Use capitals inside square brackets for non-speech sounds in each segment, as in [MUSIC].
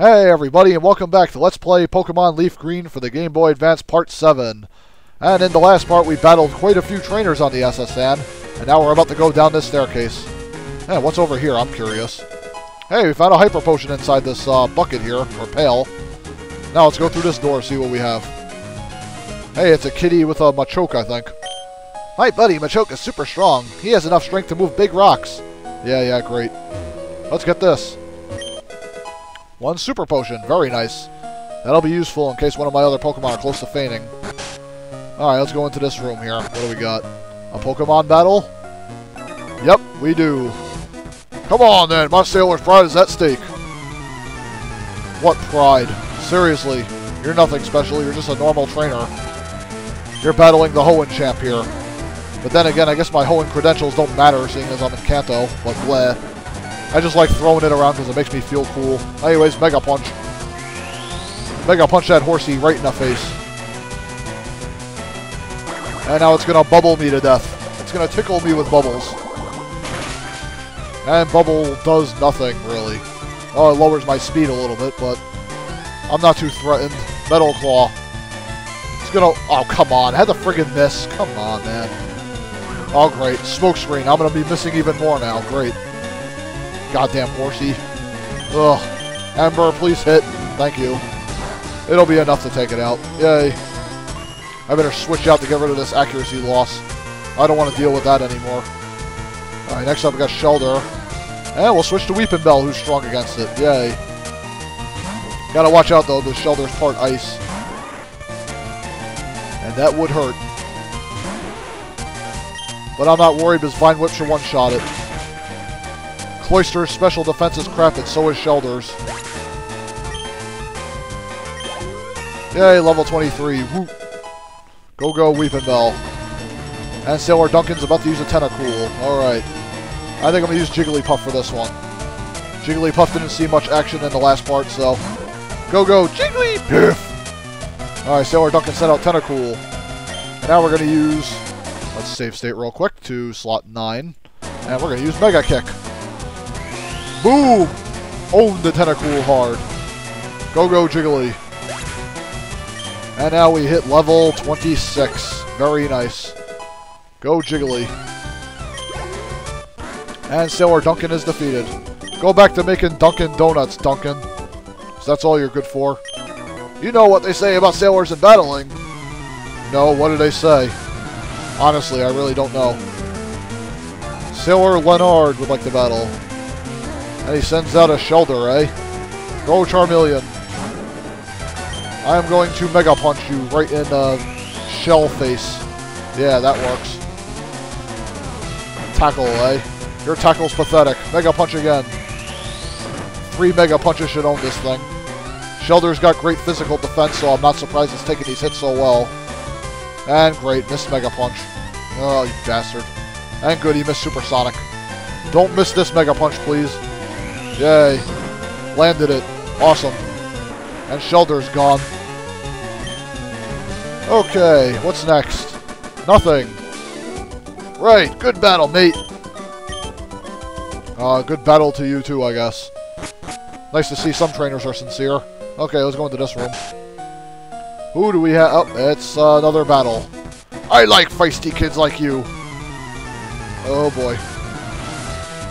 Hey everybody and welcome back to Let's Play Pokemon Leaf Green for the Game Boy Advance Part 7. And in the last part we battled quite a few trainers on the S.S. Anne, and now we're about to go down this staircase. Hey, what's over here? I'm curious. Hey, we found a Hyper Potion inside this uh, bucket here, or pail. Now let's go through this door and see what we have. Hey, it's a kitty with a Machoke, I think. My buddy, Machoke is super strong. He has enough strength to move big rocks. Yeah, yeah, great. Let's get this. One Super Potion. Very nice. That'll be useful in case one of my other Pokemon are close to fainting. Alright, let's go into this room here. What do we got? A Pokemon battle? Yep, we do. Come on then, my sailor's pride is at stake. What pride? Seriously, you're nothing special, you're just a normal trainer. You're battling the Hoenn champ here. But then again, I guess my Hoenn credentials don't matter seeing as I'm in Kanto, but bleh. I just like throwing it around because it makes me feel cool. Anyways, Mega Punch. Mega Punch that horsey right in the face. And now it's going to bubble me to death. It's going to tickle me with bubbles. And Bubble does nothing, really. Oh, it lowers my speed a little bit, but I'm not too threatened. Metal Claw. It's gonna... Oh, come on. I had the friggin' miss. Come on, man. Oh, great. Smoke screen. I'm gonna be missing even more now. Great. Goddamn horsey. Ugh. Ember, please hit. Thank you. It'll be enough to take it out. Yay. I better switch out to get rid of this accuracy loss. I don't want to deal with that anymore. Alright, next up we got Shellder. And we'll switch to Weepinbell, who's strong against it. Yay. Gotta watch out though, the Shellder's part ice. And that would hurt. But I'm not worried because Vine Whip should one-shot it. Cloyster's special defense is crap, and so is Shellder's. Yay, level 23. Woo. Go, go, Weepinbell. And Sailor Duncan's about to use a Tentacool. Alright. I think I'm going to use Jigglypuff for this one. Jigglypuff didn't see much action in the last part, so... Go, go, Jigglypuff! Alright, Sailor Duncan sent out Tentacool. And now we're going to use... Let's save state real quick to slot 9. And we're going to use Mega Kick. Boom! Own the Tentacool hard. Go, go, Jiggly. And now we hit level 26. Very nice. Go, Jiggly. And Sailor Duncan is defeated. Go back to making Dunkin' Donuts, Duncan. So that's all you're good for. You know what they say about sailors in battling. No, what do they say? Honestly, I really don't know. Sailor Leonard would like to battle. And he sends out a Shellder, eh? Go Charmeleon. I am going to Mega Punch you right in the shell face. Yeah, that works. Tackle, eh? Your tackle's pathetic. Mega Punch again. Three Mega Punches should own this thing. Shellder's got great physical defense, so I'm not surprised it's taking these hits so well. And great, missed Mega Punch. Oh, you bastard. And good, he missed Supersonic. Don't miss this Mega Punch, please. Yay. Landed it. Awesome. And Shellder's gone. Okay, what's next? Nothing. Right, good battle, mate. Uh, good battle to you too, I guess. Nice to see some trainers are sincere. Okay, let's go into this room. Who do we have? Oh, it's uh, another battle. I like feisty kids like you. Oh boy.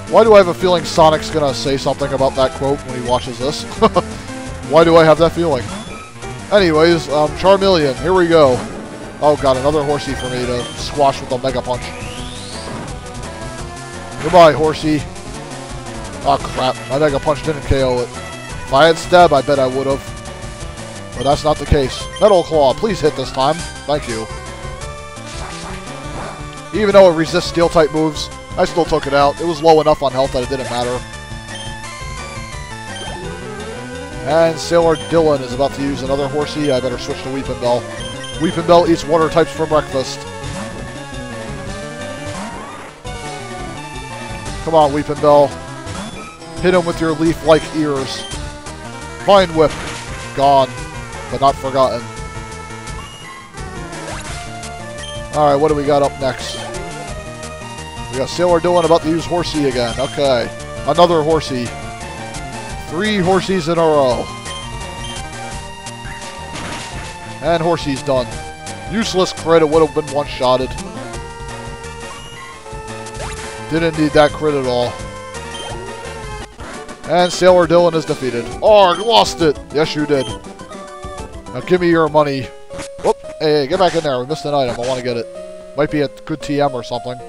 Why do I have a feeling Sonic's gonna say something about that quote when he watches this? [LAUGHS] Why do I have that feeling? Anyways, um, Charmeleon, here we go. Oh god, another horsey for me to squash with a Mega Punch. Goodbye, horsey. Oh crap, my Mega Punch didn't KO it. If I had Stab, I bet I would have. But that's not the case. Metal Claw, please hit this time. Thank you. Even though it resists Steel-type moves, I still took it out. It was low enough on health that it didn't matter. And Sailor Dylan is about to use another horsey. I better switch to Weepinbell. Weepinbell eats water types for breakfast. Come on, Weepinbell. Hit him with your leaf-like ears. Vine Whip. Gone, but not forgotten. Alright, what do we got up next? We got Sailor Dylan about to use Horsey again. Okay. Another Horsey. Three horsies in a row. And horsey's done. Useless crit, it would have been one-shotted. Didn't need that crit at all. And Sailor Dylan is defeated. Arg, lost it! Yes, you did. Now give me your money. Whoop! Hey, hey, get back in there. We missed an item. I want to get it. Might be a good TM or something.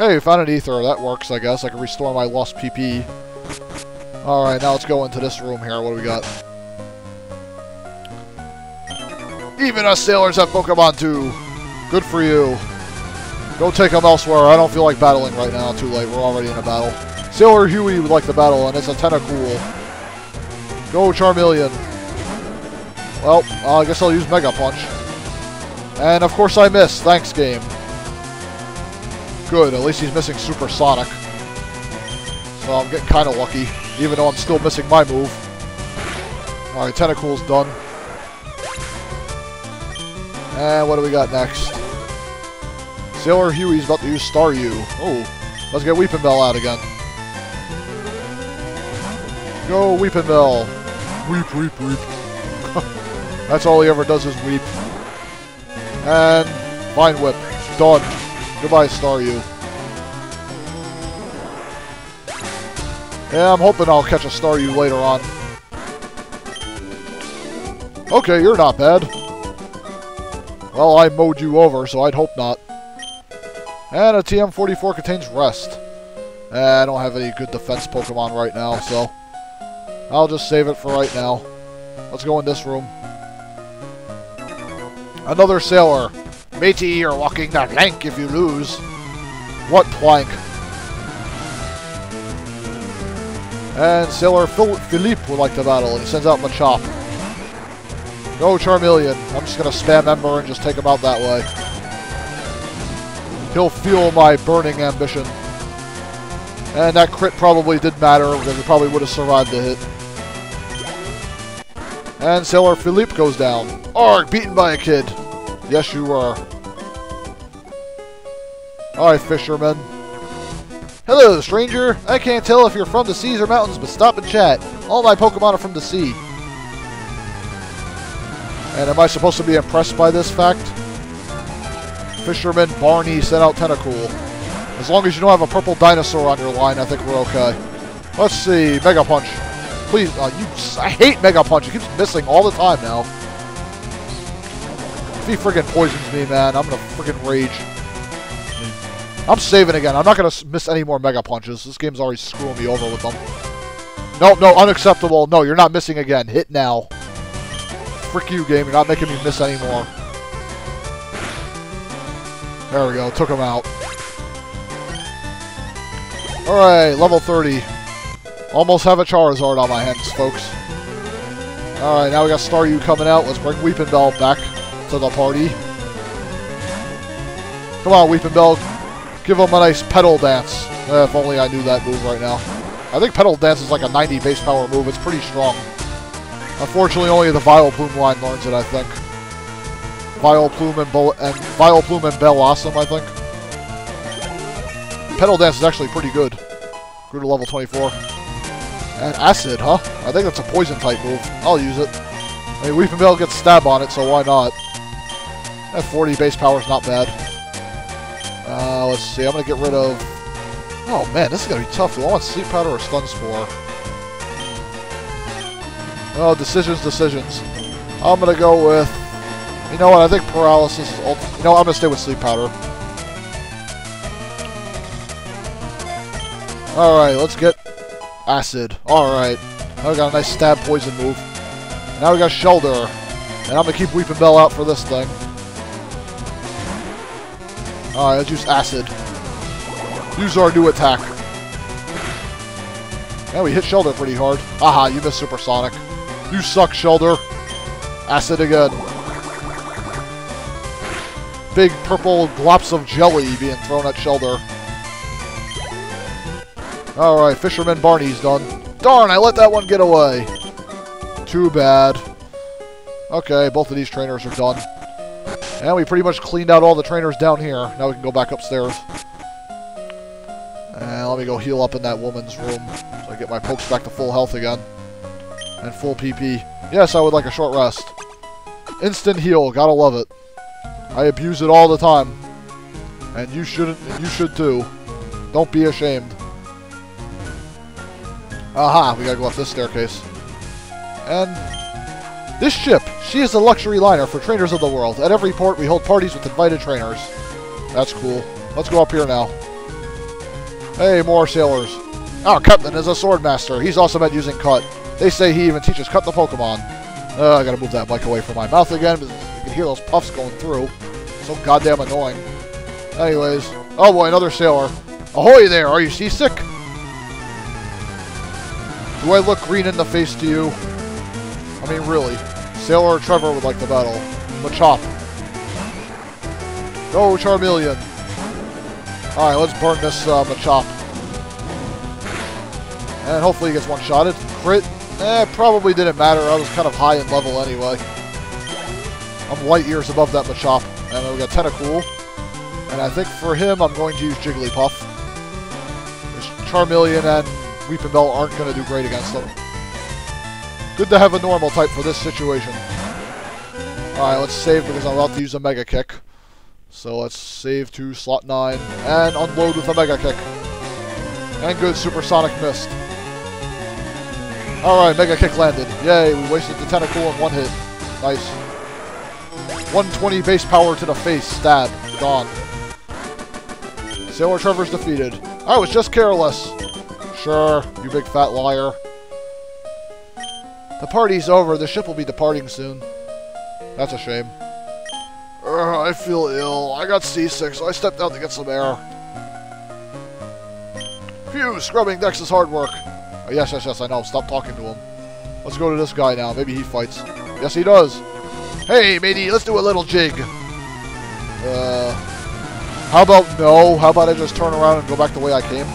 Hey, found an ether. That works, I guess. I can restore my lost PP. Alright, now let's go into this room here. What do we got? Even us sailors have Pokemon too. Good for you. Go take them elsewhere. I don't feel like battling right now. Too late. We're already in a battle. Sailor Huey would like to battle, and it's a Tentacool. Go Charmeleon. Well, uh, I guess I'll use Mega Punch. And of course I miss. Thanks, game. Good, at least he's missing Supersonic. So I'm getting kind of lucky, even though I'm still missing my move. Alright, Tentacool's done. And what do we got next? Sailor Huey's about to use Staryu. Oh, let's get Weepinbell out again. Go, Weepinbell. Weep, weep, weep. [LAUGHS] That's all he ever does is weep. And Vine Whip. Done. Goodbye, Staryu. Yeah, I'm hoping I'll catch a Staryu later on. Okay, you're not bad. Well, I mowed you over, so I'd hope not. And a TM44 contains Rest. Eh, I don't have any good defense Pokemon right now, so... I'll just save it for right now. Let's go in this room. Another sailor. Matey, you're walking the plank if you lose. What plank? And Sailor Phil Philippe would like to battle, and he sends out Machop. Go Charmeleon. I'm just going to spam Ember and just take him out that way. He'll feel my burning ambition. And that crit probably did matter, because he probably would have survived the hit. And Sailor Philippe goes down. Arg, beaten by a kid. Yes, you were. Alright, fisherman. Hello, stranger. I can't tell if you're from the seas or mountains, but stop and chat. All my Pokemon are from the sea. And am I supposed to be impressed by this fact? Fisherman Barney sent out Tentacool. As long as you don't have a purple dinosaur on your line, I think we're okay. Let's see. Mega Punch. Please, uh, you. I hate Mega Punch. It keeps missing all the time now. If he friggin' poisons me, man, I'm gonna friggin' rage. I'm saving again. I'm not gonna miss any more Mega Punches. This game's already screwing me over with them. No, no, unacceptable. No, you're not missing again. Hit now. Frick you, game. You're not making me miss anymore. There we go. Took him out. Alright, level 30. Almost have a Charizard on my hands, folks. Alright, now we got Staryu coming out. Let's bring Weeping Weepinbell back to the party. Come on, Weeping Weepinbell. Give him a nice Petal Dance. Eh, if only I knew that move right now. I think Petal Dance is like a 90 base power move. It's pretty strong. Unfortunately, only the Vileplume line learns it, I think. Vileplume and, Bo and Vileplume and Bellossom, I think. Petal Dance is actually pretty good. Grew to level 24. And Acid, huh? I think that's a poison type move. I'll use it. I mean, Weepinbell gets stab on it, so why not? That 40 base power is not bad. Uh, let's see, I'm going to get rid of... Oh man, this is going to be tough. Do I want Sleep Powder or Stun Spore? Oh, decisions, decisions. I'm going to go with... You know what, I think Paralysis is... You know I'm going to stay with Sleep Powder. Alright, let's get Acid. Alright. Now we got a nice stab poison move. Now we got Shellder. And I'm going to keep Weepinbell out for this thing. Alright, let's use Acid. Use our new attack. Yeah, we hit Shellder pretty hard. Aha, you missed Supersonic. You suck, Shellder. Acid again. Big purple glops of jelly being thrown at Shellder. Alright, Fisherman Barney's done. Darn, I let that one get away. Too bad. Okay, both of these trainers are done. And we pretty much cleaned out all the trainers down here. Now we can go back upstairs. And let me go heal up in that woman's room so I get my pokes back to full health again. And full PP. Yes, I would like a short rest. Instant heal, gotta love it. I abuse it all the time. And you shouldn't, you should too. Don't be ashamed. Aha, we gotta go up this staircase. And this ship, she is a luxury liner for trainers of the world. At every port, we hold parties with invited trainers. That's cool. Let's go up here now. Hey, more sailors. Our captain is a swordmaster. He's awesome at using cut. They say he even teaches cut the Pokemon. Uh, I gotta move that mic away from my mouth again because you can hear those puffs going through. So goddamn annoying. Anyways, oh boy, another sailor. Ahoy there, are you seasick? Do I look green in the face to you? I mean, really. Sailor Trevor would like the battle. Machop. Go, Charmeleon. Alright, let's burn this uh, Machop. And hopefully he gets one-shotted. Crit? Eh, probably didn't matter. I was kind of high in level anyway. I'm light years above that Machop. And we got Tentacool. And I think for him, I'm going to use Jigglypuff. Charmeleon and Weepinbell aren't going to do great against them. Good to have a normal type for this situation. Alright, let's save because I'm about to use a Mega Kick. So let's save to slot 9 and unload with a Mega Kick. And good Supersonic Mist. Alright, Mega Kick landed. Yay, we wasted the Tentacool in one hit. Nice. 120 base power to the face. Stab. Gone. Sailor Trevor's defeated. I was just careless. Sure, you big fat liar. The party's over. The ship will be departing soon. That's a shame. Ugh, I feel ill. I got seasick, so I stepped out to get some air. Phew, scrubbing decks is hard work. Oh, yes, yes, yes, I know. Stop talking to him. Let's go to this guy now. Maybe he fights. Yes, he does. Hey, matey, let's do a little jig. Uh, how about no? How about I just turn around and go back the way I came?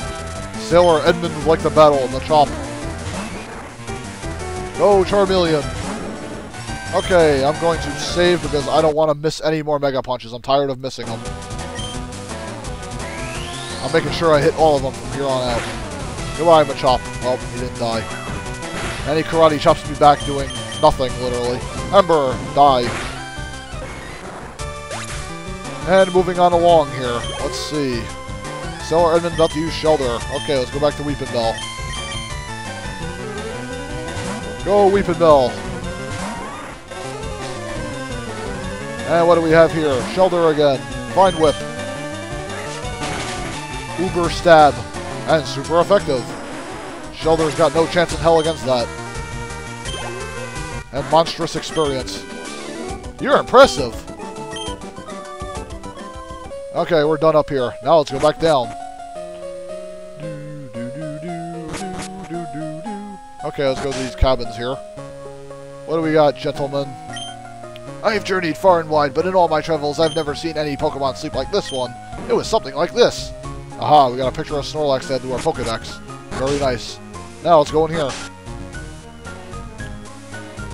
Sailor Edmund would like the battle and the chop. Go, Charmeleon. Okay, I'm going to save because I don't want to miss any more Mega Punches. I'm tired of missing them. I'm making sure I hit all of them from here on out. Goodbye, Machop. Well, he didn't die. He karate chops me back doing nothing, literally. Ember, die. And moving on along here. Let's see. Sailor Edmund about to use Shellder. Okay, let's go back to Weepinbell. Go, Weepinbell. And what do we have here? Shellder again. Vine Whip. Uber Stab. And super effective. Shellder's got no chance in hell against that. And Monstrous Experience. You're impressive. Okay, we're done up here. Now let's go back down. Okay, let's go to these cabins here. What do we got, gentlemen? I have journeyed far and wide, but in all my travels, I've never seen any Pokemon sleep like this one. It was something like this. Aha, we got a picture of Snorlax add to our Pokedex. Very nice. Now, let's go in here.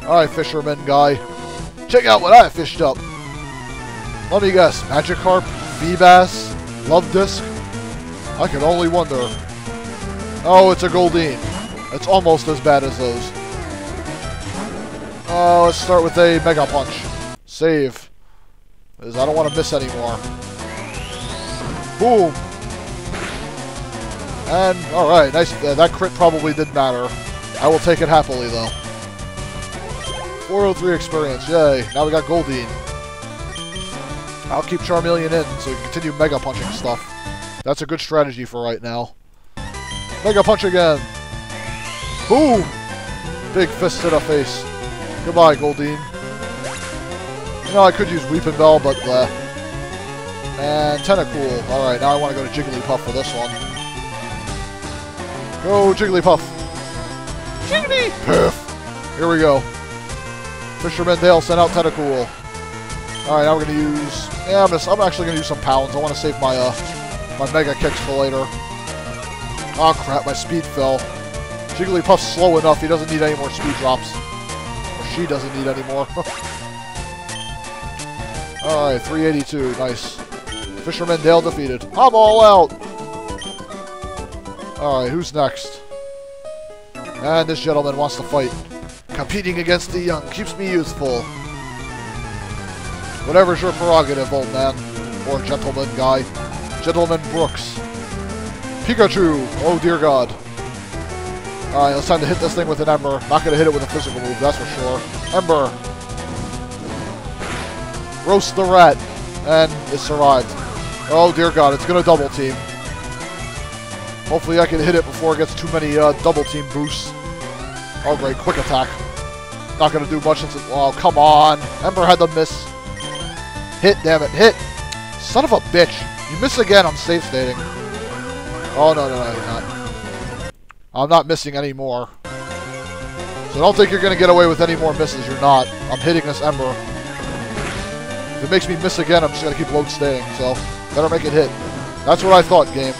Alright, fisherman guy. Check out what I fished up. Let me guess, Magikarp, Feebas, Luvdisc? I can only wonder. Oh, it's a Goldeen. It's almost as bad as those. Uh, let's start with a Mega Punch. Save. Because I don't want to miss anymore. Boom. And, alright, nice. Uh, that crit probably did matter. I will take it happily, though. 403 experience, yay. Now we got Goldeen. I'll keep Charmeleon in so we can continue Mega Punching stuff. That's a good strategy for right now. Mega Punch again. Boom! Big fist to the face. Goodbye, Goldeen. You know, I could use Weepinbell, but, uh... And Tentacool. Alright, now I want to go to Jigglypuff for this one. Go, Jigglypuff! Jigglypuff! Here we go. Fisherman Dale sent out Tentacool. Alright, now we're going to use... Yeah, I'm, just, I'm actually going to use some pounds. I want to save my, uh, my Mega Kicks for later. Oh crap, my speed fell. Jigglypuff's slow enough, he doesn't need any more speed drops. Or she doesn't need any more. [LAUGHS] Alright, 382, nice. Fisherman Dale defeated. I'm all out! Alright, who's next? And this gentleman wants to fight. Competing against the young keeps me youthful. Whatever's your prerogative, old man. Or gentleman guy. Gentleman Brooks. Pikachu! Oh dear god. Alright, it's time to hit this thing with an Ember. Not gonna hit it with a physical move, that's for sure. Ember. Roast the rat. And it survived. Oh dear god, it's gonna double team. Hopefully I can hit it before it gets too many uh, double team boosts. Oh great, quick attack. Not gonna do much since. Oh, come on. Ember had the miss. Hit, damn it, hit. Son of a bitch. You miss again, I'm save stating. Oh, no, no, no, you're not. I'm not missing anymore. So don't think you're going to get away with any more misses. You're not. I'm hitting this Ember. If it makes me miss again, I'm just going to keep load staying. So, better make it hit. That's what I thought, game.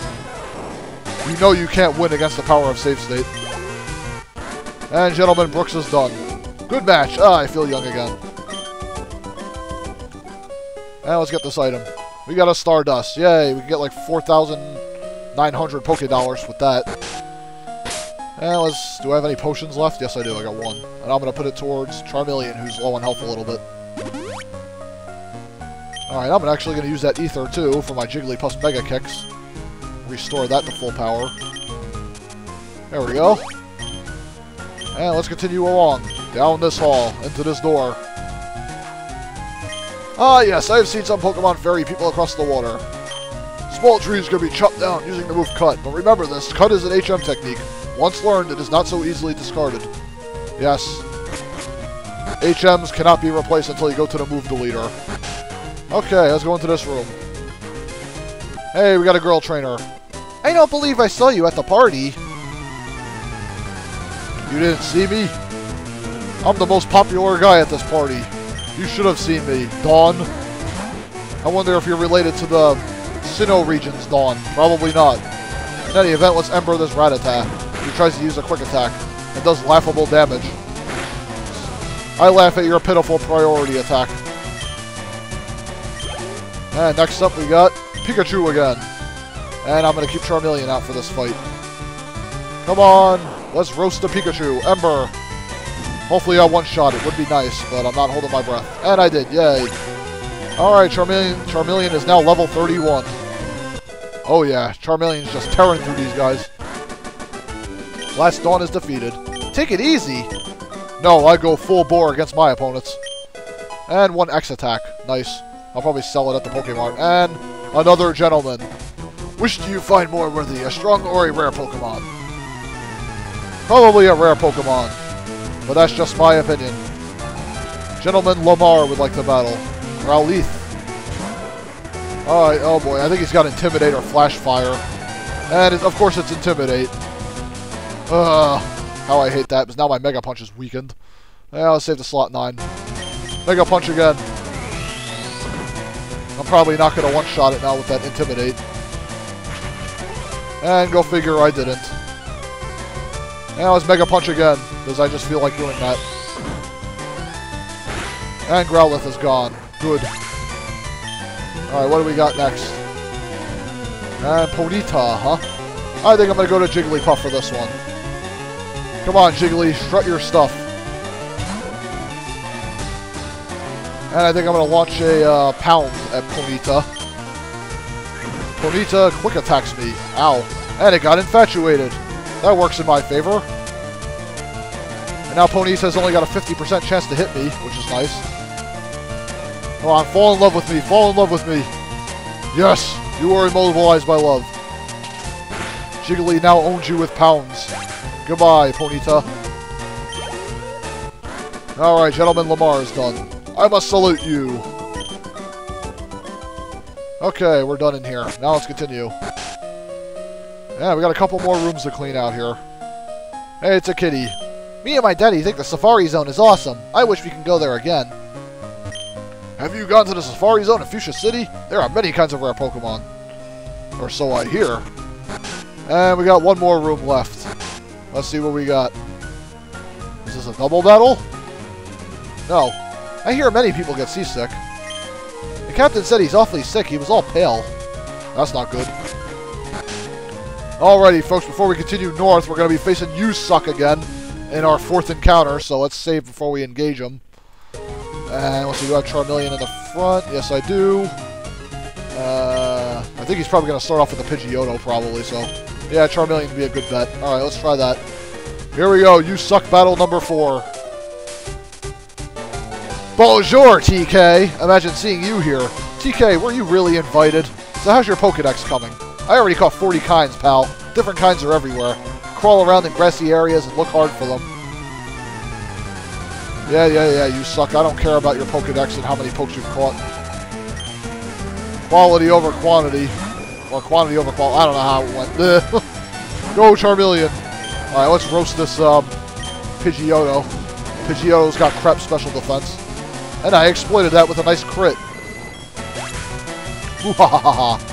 You know you can't win against the power of save state. And, gentlemen, Brooks is done. Good match. Ah, I feel young again. And let's get this item. We got a Stardust. Yay, we can get like 4,900 Poke Dollars with that. And let's... Do I have any potions left? Yes, I do. I got one. And I'm going to put it towards Charmeleon, who's low on health a little bit. Alright, I'm actually going to use that Ether, too, for my Jigglypuff Mega Kicks. Restore that to full power. There we go. And let's continue along. Down this hall, into this door. Ah, yes, I have seen some Pokemon ferry people across the water. Small trees can be chopped down using the move Cut, but remember this, Cut is an HM technique. Once learned, it is not so easily discarded. Yes. HMs cannot be replaced until you go to the move deleter. Okay, let's go into this room. Hey, we got a girl trainer. I don't believe I saw you at the party. You didn't see me? I'm the most popular guy at this party. You should have seen me. Dawn. I wonder if you're related to the Sinnoh region's Dawn. Probably not. In any event, let's Ember this Rattata. He tries to use a quick attack and does laughable damage. I laugh at your pitiful priority attack. And next up we got Pikachu again. And I'm going to keep Charmeleon out for this fight. Come on, let's roast the Pikachu. Ember. Hopefully I one-shot it. Would be nice, but I'm not holding my breath. And I did. Yay. Alright, Charmeleon, Charmeleon is now level 31. Oh yeah, Charmeleon's just tearing through these guys. Lass Dawn is defeated. Take it easy. No, I go full bore against my opponents. And one X attack. Nice. I'll probably sell it at the Pokemon. And another gentleman. Which do you find more worthy, a strong or a rare Pokemon? Probably a rare Pokemon. But that's just my opinion. Gentleman Lamar would like to battle. Growlithe. Alright, oh boy, I think he's got Intimidate or Flash Fire. And it, of course it's Intimidate. Ugh, how I hate that, because now my Mega Punch is weakened. Yeah, I'll save the slot 9. Mega Punch again. I'm probably not going to one-shot it now with that Intimidate. And go figure I didn't. Now it's Mega Punch again, because I just feel like doing that. And Growlithe is gone. Good. Alright, what do we got next? And Ponyta, huh? I think I'm going to go to Jigglypuff for this one. Come on, Jiggly, strut your stuff. And I think I'm going to launch a uh, pound at Ponyta. Ponyta quick attacks me. Ow. And it got infatuated. That works in my favor. And now Ponyta's only got a 50% chance to hit me, which is nice. Come on, fall in love with me. Fall in love with me. Yes, you are immobilized by love. Jiggly now owns you with pounds. Goodbye, Ponyta. Alright, gentlemen, Lamar is done. I must salute you. Okay, we're done in here. Now let's continue. Yeah, we got a couple more rooms to clean out here. Hey, it's a kitty. Me and my daddy think the Safari Zone is awesome. I wish we can go there again. Have you gone to the Safari Zone in Fuchsia City? There are many kinds of rare Pokemon. Or so I hear. And we got one more room left. Let's see what we got. Is this a double battle? No. I hear many people get seasick. The captain said he's awfully sick. He was all pale. That's not good. Alrighty, folks, before we continue north, we're going to be facing Usuk again in our fourth encounter, so let's save before we engage him. And let's see, do I have Charmeleon in the front? Yes, I do. Uh, I think he's probably going to start off with a Pidgeotto, probably, so... Yeah, Charmeleon would be a good bet. Alright, let's try that. Here we go, Usuk battle number four. Bonjour, TK! Imagine seeing you here. TK, were you really invited? So how's your Pokedex coming? I already caught 40 kinds, pal. Different kinds are everywhere. Crawl around in grassy areas and look hard for them. Yeah, yeah, yeah, you suck. I don't care about your Pokedex and how many pokes you've caught. Quality over quantity. Or quantity over quality. I don't know how it went. [LAUGHS] Go, Charmeleon. Alright, let's roast this um, Pidgeotto. Pidgeotto's got crap special defense. And I exploited that with a nice crit. [LAUGHS] Ooh, ha ha ha ha.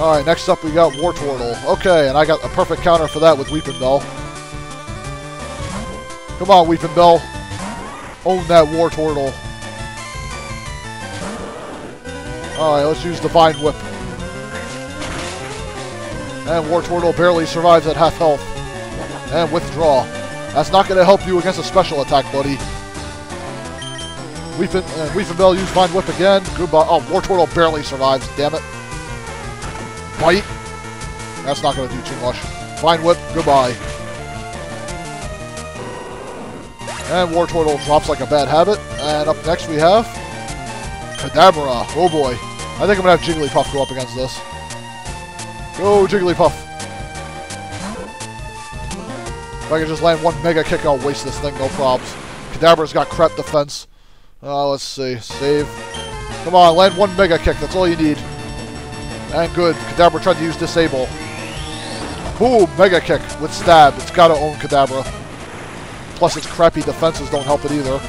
Alright, next up we got Wartortle. Okay, and I got a perfect counter for that with Weepinbell. Come on, Weepinbell. Own that Wartortle. Alright, let's use Divine Whip. And Wartortle barely survives at half health. And withdraw. That's not going to help you against a special attack, buddy. Weepin, uh, Weepinbell use Vine Whip again. Goodbye. Oh, Wartortle barely survives, damn it. Bite. That's not going to do too much. Vine Whip, goodbye. And Wartortle drops like a bad habit. And up next we have Kadabra. Oh boy. I think I'm going to have Jigglypuff go up against this. Go, Jigglypuff. If I can just land one Mega Kick, I'll waste this thing, no probs. Kadabra's got crap defense. Uh, let's see. Save. Come on, land one Mega Kick. That's all you need. And good. Kadabra tried to use Disable. Boom! Mega Kick with Stab. It's got to own Kadabra. Plus its crappy defenses don't help it either.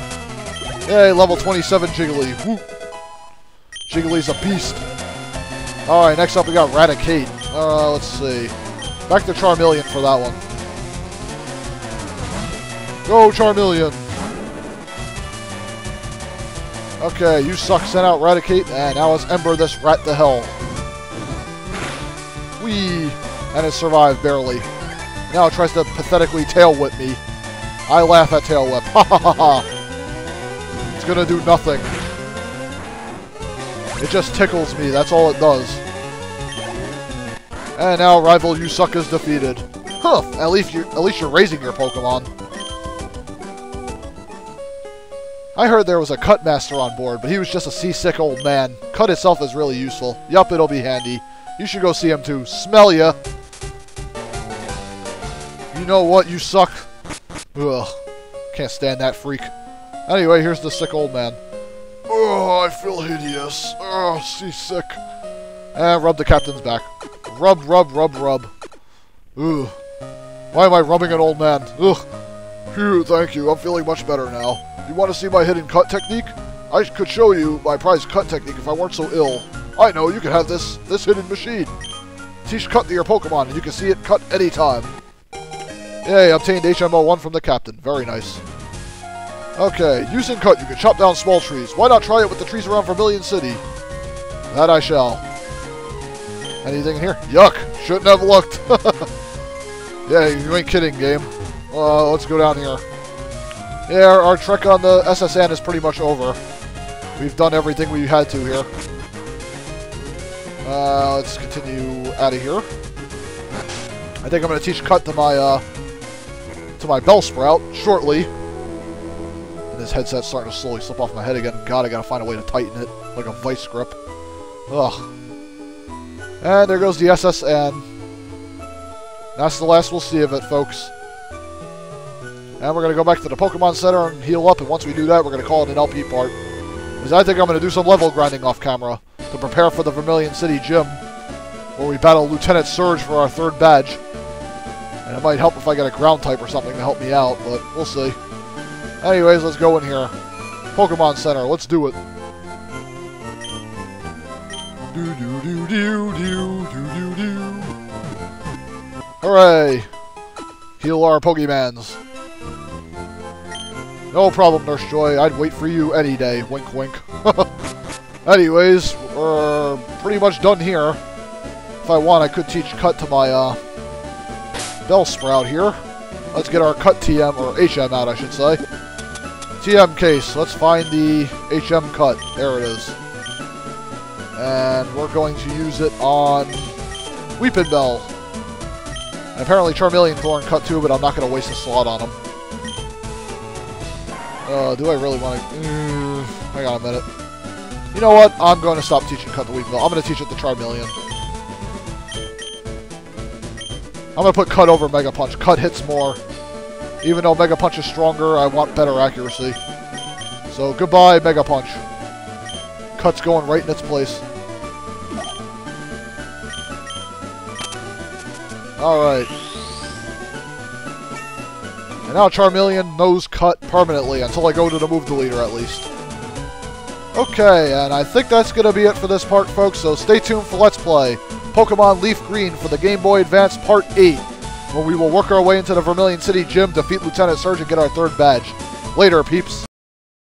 Yay, level 27 Jiggly. Woo! Jiggly's a beast. Alright, next up we got Raticate. Uh, let's see. Back to Charmeleon for that one. Go, Charmeleon! Okay, Usuk, sent out Raticate, and now let's Ember this rat to hell. Whee! And it survived, barely. Now it tries to pathetically tail whip me. I laugh at tail whip. [LAUGHS] Ha ha ha ha! It's gonna do nothing. It just tickles me, that's all it does. And now rival Usuk is defeated. Huh, at least, you're, at least you're raising your Pokemon. I heard there was a Cut Master on board, but he was just a seasick old man. Cut itself is really useful. Yup, it'll be handy. You should go see him too. Smell ya! You know what, you suck. Ugh. Can't stand that freak. Anyway, here's the sick old man. Oh, I feel hideous. Oh, seasick. And rub the captain's back. Rub, rub, rub, rub. Ugh. Why am I rubbing an old man? Ugh. Phew, thank you. I'm feeling much better now. You want to see my hidden cut technique? I could show you my prized cut technique if I weren't so ill. I know, you can have this, this hidden machine. Teach cut to your Pokemon, and you can see it cut anytime. Yay, obtained HM01 from the captain. Very nice. Okay, using cut, you can chop down small trees. Why not try it with the trees around Vermilion City? That I shall. Anything in here? Yuck! Shouldn't have looked. [LAUGHS] yeah, you ain't kidding, game. Uh, let's go down here. Yeah, our, our trek on the S.S. Anne is pretty much over. We've done everything we had to here. Uh, let's continue out of here. I think I'm going to teach cut to my, uh, to my Bellsprout shortly. And this headset's starting to slowly slip off my head again. God, I gotta find a way to tighten it, like a vice grip. Ugh. And there goes the S.S. Anne. That's the last we'll see of it, folks. And we're going to go back to the Pokemon Center and heal up, and once we do that, we're going to call it an LP part. Because I think I'm going to do some level grinding off camera to prepare for the Vermilion City Gym, where we battle Lieutenant Surge for our third badge. And it might help if I get a ground type or something to help me out, but we'll see. Anyways, let's go in here. Pokemon Center, let's do it. Do do do do do do do. Hooray! Heal our Pokemans. No problem, Nurse Joy. I'd wait for you any day. Wink, wink. [LAUGHS] Anyways, we're pretty much done here. If I want, I could teach cut to my uh, Bellsprout here. Let's get our cut TM, or HM out, I should say. TM case. Let's find the HM cut. There it is. And we're going to use it on Weepinbell. And apparently Charmeleon Thorn cut too, but I'm not going to waste a slot on him. Uh, do I really want to... Mm, hang on a minute. You know what? I'm going to stop teaching cut the Weepinbell. I'm going to teach it the Charmeleon. I'm going to put cut over Mega Punch. Cut hits more. Even though Mega Punch is stronger, I want better accuracy. So goodbye, Mega Punch. Cut's going right in its place. Alright. And now Charmeleon knows cut permanently until I go to the move deleter at least. Okay, and I think that's going to be it for this part, folks, so stay tuned for Let's Play Pokemon Leaf Green for the Game Boy Advance Part 8, where we will work our way into the Vermilion City Gym, defeat Lieutenant Surge, and get our third badge. Later, peeps.